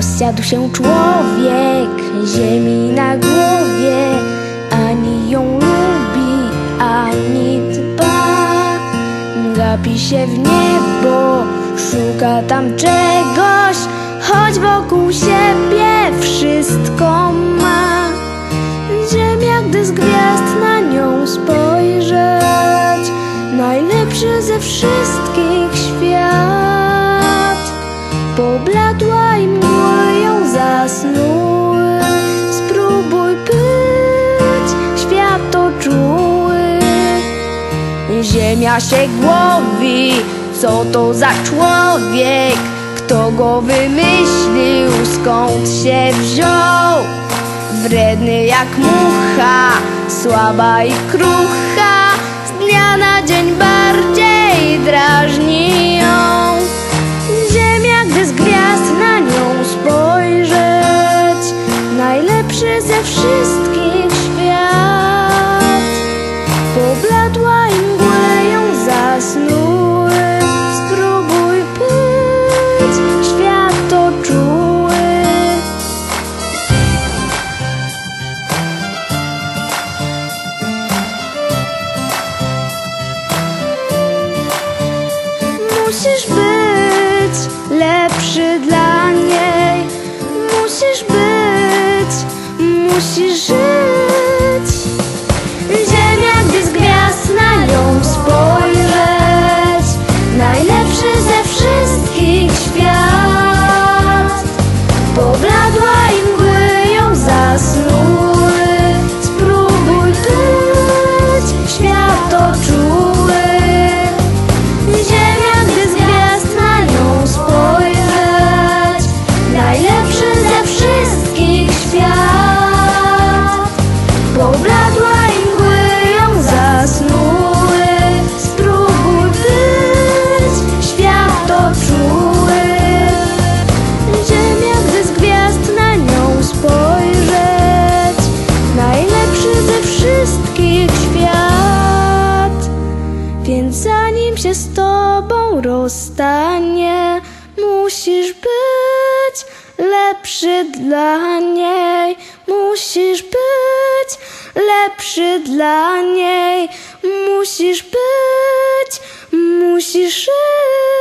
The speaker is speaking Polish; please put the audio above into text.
Zjadł się człowiek ziemi na głowie, ani ją lubi, ani dba. Gapi się w niebo, szuka tam czegoś, choć wokół siebie wszystko ma. Ziemia, gdy z gwiazd na nią spojrzeć, najlepszy ze wszystkich świat. Ziemia się głowi, co to za człowiek, kto go wymyślił, skąd się wziął. Wredny jak mucha, słaba i krucha, z dnia na dzień bardziej Musisz być lepszy dla niej. Musisz być, musisz żyć. Się z tobą rozstanie, musisz być lepszy dla niej. Musisz być lepszy dla niej. Musisz być, musisz żyć.